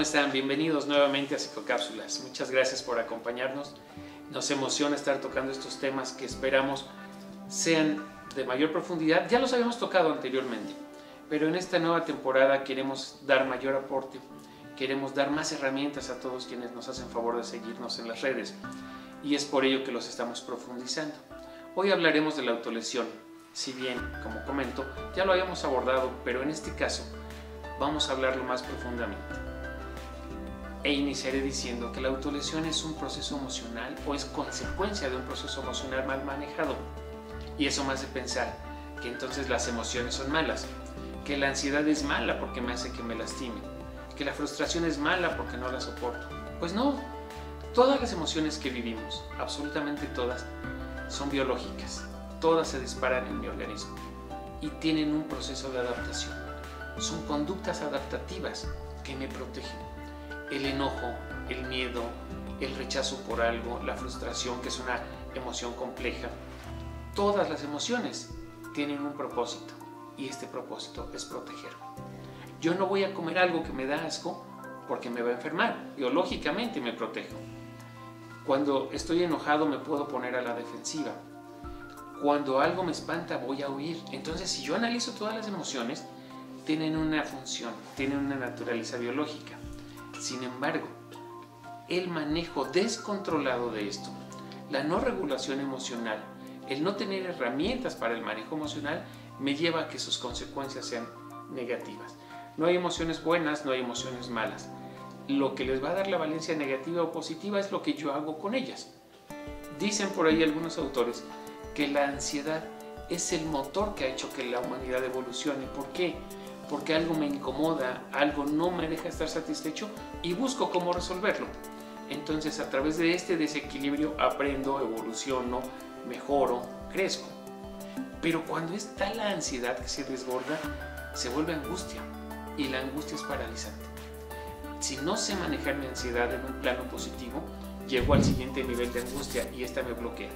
están? Bienvenidos nuevamente a Psicocápsulas. Muchas gracias por acompañarnos. Nos emociona estar tocando estos temas que esperamos sean de mayor profundidad. Ya los habíamos tocado anteriormente, pero en esta nueva temporada queremos dar mayor aporte, queremos dar más herramientas a todos quienes nos hacen favor de seguirnos en las redes y es por ello que los estamos profundizando. Hoy hablaremos de la autolesión, si bien, como comento, ya lo habíamos abordado, pero en este caso vamos a hablarlo más profundamente. E iniciaré diciendo que la autolesión es un proceso emocional o es consecuencia de un proceso emocional mal manejado. Y eso me hace pensar que entonces las emociones son malas, que la ansiedad es mala porque me hace que me lastime, que la frustración es mala porque no la soporto. Pues no, todas las emociones que vivimos, absolutamente todas, son biológicas, todas se disparan en mi organismo y tienen un proceso de adaptación son conductas adaptativas que me protegen. El enojo, el miedo, el rechazo por algo, la frustración, que es una emoción compleja. Todas las emociones tienen un propósito y este propósito es protegerme. Yo no voy a comer algo que me da asco porque me va a enfermar. Biológicamente me protejo. Cuando estoy enojado me puedo poner a la defensiva. Cuando algo me espanta voy a huir. Entonces si yo analizo todas las emociones, tienen una función, tienen una naturaleza biológica. Sin embargo, el manejo descontrolado de esto, la no regulación emocional, el no tener herramientas para el manejo emocional, me lleva a que sus consecuencias sean negativas. No hay emociones buenas, no hay emociones malas. Lo que les va a dar la valencia negativa o positiva es lo que yo hago con ellas. Dicen por ahí algunos autores que la ansiedad es el motor que ha hecho que la humanidad evolucione. ¿Por qué? Porque algo me incomoda, algo no me deja estar satisfecho y busco cómo resolverlo. Entonces a través de este desequilibrio aprendo, evoluciono, mejoro, crezco. Pero cuando está la ansiedad que se desborda, se vuelve angustia y la angustia es paralizante. Si no sé manejar mi ansiedad en un plano positivo, llego al siguiente nivel de angustia y esta me bloquea,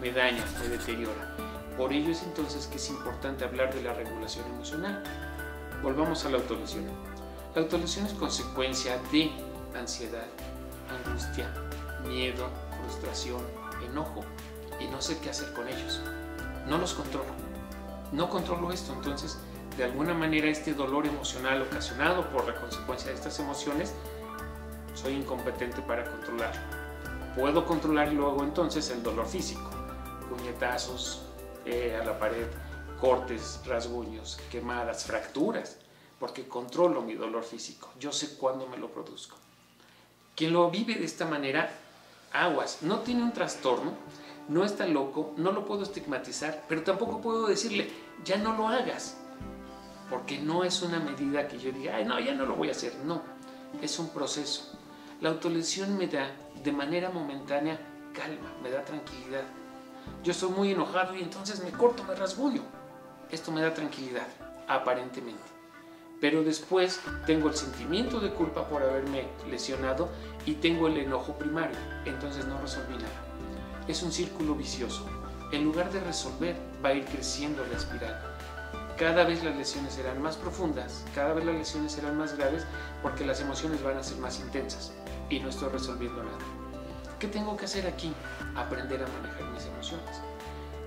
me daña, me deteriora. Por ello es entonces que es importante hablar de la regulación emocional. Volvamos a la autolesión. La autolesión es consecuencia de ansiedad, angustia, miedo, frustración, enojo y no sé qué hacer con ellos. No los controlo. No controlo esto, entonces de alguna manera este dolor emocional ocasionado por la consecuencia de estas emociones, soy incompetente para controlarlo. Puedo controlar luego entonces el dolor físico, puñetazos eh, a la pared, cortes, rasguños, quemadas, fracturas, porque controlo mi dolor físico. Yo sé cuándo me lo produzco. Quien lo vive de esta manera, aguas, no tiene un trastorno, no está loco, no lo puedo estigmatizar, pero tampoco puedo decirle, ya no lo hagas, porque no es una medida que yo diga, ay, no, ya no lo voy a hacer. No, es un proceso. La autolesión me da de manera momentánea calma, me da tranquilidad. Yo estoy muy enojado y entonces me corto, me rasguño esto me da tranquilidad, aparentemente. Pero después tengo el sentimiento de culpa por haberme lesionado y tengo el enojo primario, entonces no resolví nada. Es un círculo vicioso. En lugar de resolver, va a ir creciendo la espiral. Cada vez las lesiones serán más profundas, cada vez las lesiones serán más graves porque las emociones van a ser más intensas y no estoy resolviendo nada. ¿Qué tengo que hacer aquí? Aprender a manejar mis emociones.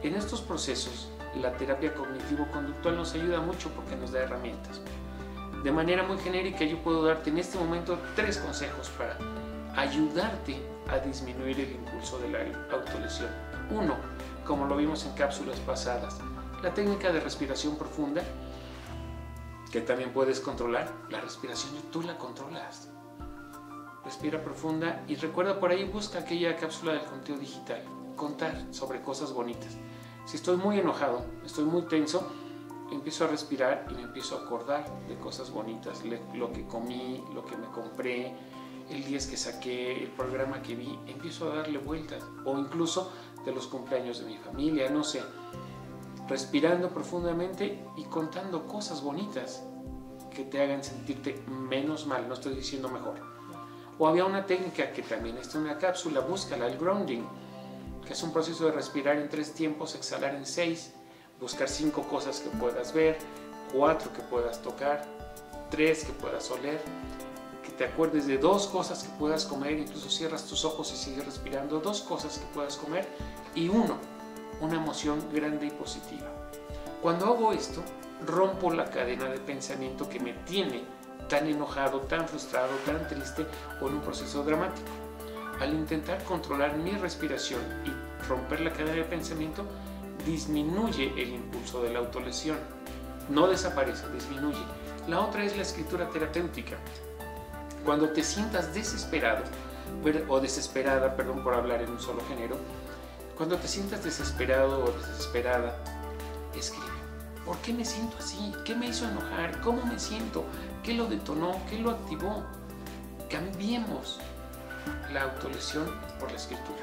En estos procesos la terapia cognitivo-conductual nos ayuda mucho porque nos da herramientas. De manera muy genérica yo puedo darte en este momento tres consejos para ayudarte a disminuir el impulso de la autolesión. Uno, como lo vimos en cápsulas pasadas, la técnica de respiración profunda, que también puedes controlar. La respiración tú la controlas. Respira profunda y recuerda por ahí, busca aquella cápsula del conteo digital, contar sobre cosas bonitas. Si estoy muy enojado, estoy muy tenso, empiezo a respirar y me empiezo a acordar de cosas bonitas, lo que comí, lo que me compré, el 10 que saqué, el programa que vi, empiezo a darle vueltas o incluso de los cumpleaños de mi familia, no sé, respirando profundamente y contando cosas bonitas que te hagan sentirte menos mal, no estoy diciendo mejor. O había una técnica que también está en una cápsula, búscala, el grounding es un proceso de respirar en tres tiempos, exhalar en seis, buscar cinco cosas que puedas ver, cuatro que puedas tocar, tres que puedas oler, que te acuerdes de dos cosas que puedas comer, incluso cierras tus ojos y sigues respirando, dos cosas que puedas comer y uno, una emoción grande y positiva. Cuando hago esto, rompo la cadena de pensamiento que me tiene tan enojado, tan frustrado, tan triste o en un proceso dramático. Al intentar controlar mi respiración y romper la cadena de pensamiento, disminuye el impulso de la autolesión. No desaparece, disminuye. La otra es la escritura terapéutica. Cuando te sientas desesperado o desesperada, perdón por hablar en un solo género, cuando te sientas desesperado o desesperada, escribe. ¿Por qué me siento así? ¿Qué me hizo enojar? ¿Cómo me siento? ¿Qué lo detonó? ¿Qué lo activó? Cambiemos la autolesión por la escritura.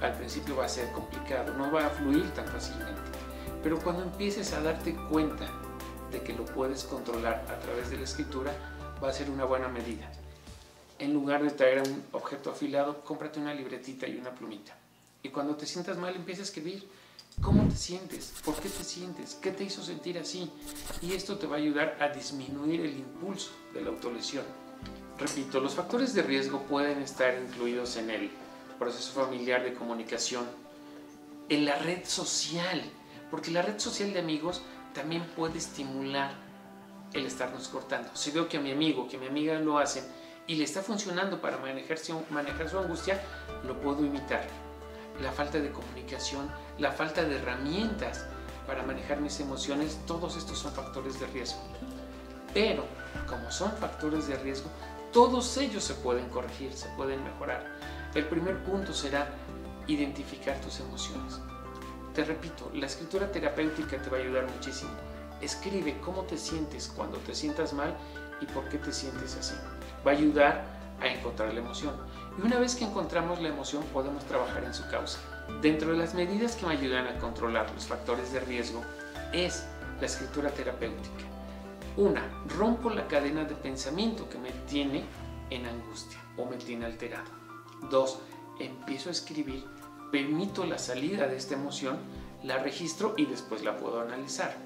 Al principio va a ser complicado, no va a fluir tan fácilmente, pero cuando empieces a darte cuenta de que lo puedes controlar a través de la escritura, va a ser una buena medida. En lugar de traer un objeto afilado, cómprate una libretita y una plumita. Y cuando te sientas mal, empieza a escribir. ¿Cómo te sientes? ¿Por qué te sientes? ¿Qué te hizo sentir así? Y esto te va a ayudar a disminuir el impulso de la autolesión. Repito, los factores de riesgo pueden estar incluidos en el proceso familiar de comunicación, en la red social, porque la red social de amigos también puede estimular el estarnos cortando. Si veo que a mi amigo, que a mi amiga lo hacen y le está funcionando para manejar manejar su angustia, lo puedo imitar. La falta de comunicación, la falta de herramientas para manejar mis emociones, todos estos son factores de riesgo. Pero, como son factores de riesgo, todos ellos se pueden corregir, se pueden mejorar. El primer punto será identificar tus emociones. Te repito, la escritura terapéutica te va a ayudar muchísimo. Escribe cómo te sientes cuando te sientas mal y por qué te sientes así. Va a ayudar a encontrar la emoción. Y una vez que encontramos la emoción podemos trabajar en su causa. Dentro de las medidas que me ayudan a controlar los factores de riesgo es la escritura terapéutica. Una, rompo la cadena de pensamiento que me tiene en angustia o me tiene alterado. Dos, empiezo a escribir, permito la salida de esta emoción, la registro y después la puedo analizar.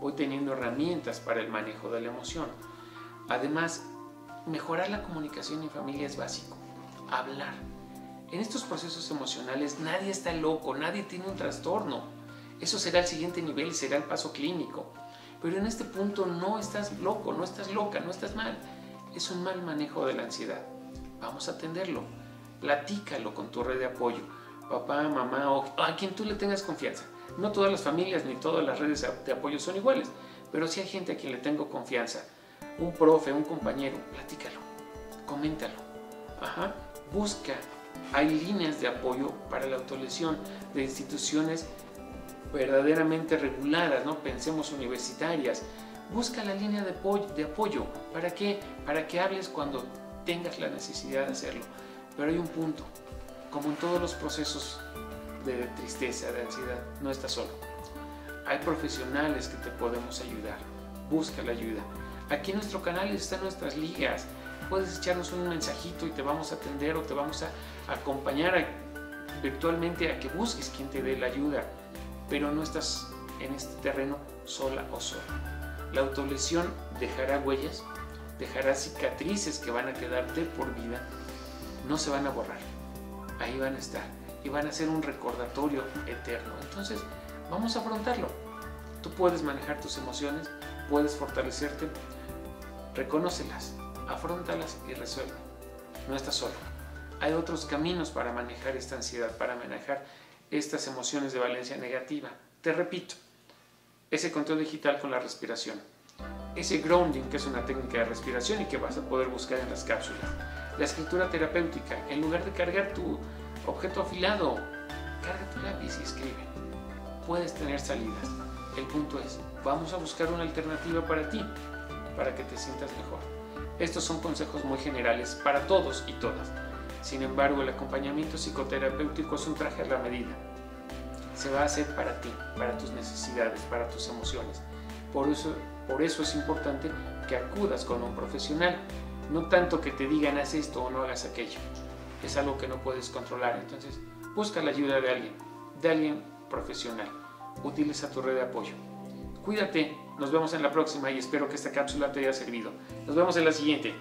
Voy teniendo herramientas para el manejo de la emoción. Además, mejorar la comunicación en familia es básico. Hablar. En estos procesos emocionales nadie está loco, nadie tiene un trastorno. Eso será el siguiente nivel, será el paso clínico. Pero en este punto no estás loco, no estás loca, no estás mal. Es un mal manejo de la ansiedad. Vamos a atenderlo. Platícalo con tu red de apoyo. Papá, mamá o a quien tú le tengas confianza. No todas las familias ni todas las redes de apoyo son iguales, pero si hay gente a quien le tengo confianza, un profe, un compañero, platícalo, coméntalo. Ajá. Busca, hay líneas de apoyo para la autolesión de instituciones verdaderamente reguladas, ¿no? Pensemos universitarias. Busca la línea de apoyo, de apoyo. ¿Para qué? Para que hables cuando tengas la necesidad de hacerlo. Pero hay un punto. Como en todos los procesos de tristeza, de ansiedad, no estás solo. Hay profesionales que te podemos ayudar. Busca la ayuda. Aquí en nuestro canal están nuestras ligas. Puedes echarnos un mensajito y te vamos a atender o te vamos a acompañar virtualmente a que busques quien te dé la ayuda pero no estás en este terreno sola o solo. La autolesión dejará huellas, dejará cicatrices que van a quedarte por vida, no se van a borrar, ahí van a estar y van a ser un recordatorio eterno. Entonces, vamos a afrontarlo. Tú puedes manejar tus emociones, puedes fortalecerte, reconócelas, afrontalas y resuelve. No estás solo. Hay otros caminos para manejar esta ansiedad, para manejar estas emociones de valencia negativa. Te repito, ese control digital con la respiración, ese grounding que es una técnica de respiración y que vas a poder buscar en las cápsulas, la escritura terapéutica, en lugar de cargar tu objeto afilado, carga tu lápiz y escribe. Puedes tener salidas. El punto es, vamos a buscar una alternativa para ti, para que te sientas mejor. Estos son consejos muy generales para todos y todas sin embargo, el acompañamiento psicoterapéutico es un traje a la medida. Se va a hacer para ti, para tus necesidades, para tus emociones. Por eso, por eso es importante que acudas con un profesional. No tanto que te digan haz esto o no hagas aquello. Es algo que no puedes controlar. Entonces, busca la ayuda de alguien, de alguien profesional. Utiliza tu red de apoyo. Cuídate, nos vemos en la próxima y espero que esta cápsula te haya servido. Nos vemos en la siguiente.